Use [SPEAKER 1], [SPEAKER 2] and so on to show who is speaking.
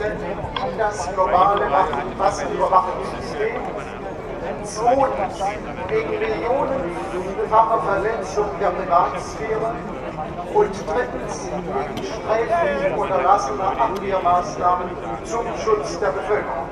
[SPEAKER 1] in das globale Massenüberwachungssystem. Zweitens gegen millionenfacher Verletzung der Privatsphäre. Und drittens gegen sträflich unterlassene Abwehrmaßnahmen zum Schutz der Bevölkerung.